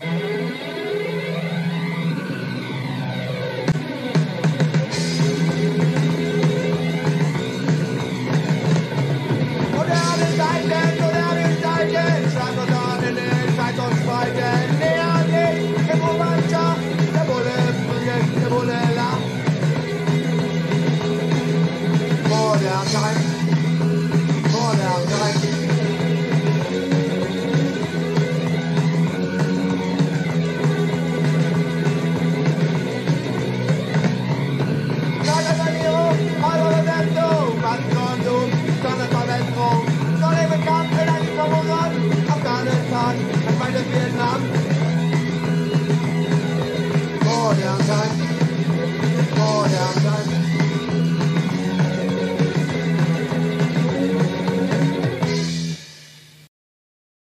More down time. More down time. for time.